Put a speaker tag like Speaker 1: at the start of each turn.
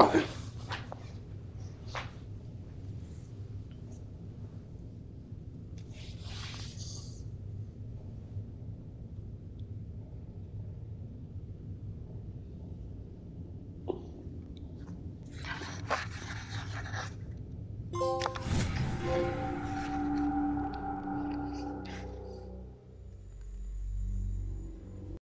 Speaker 1: Okay.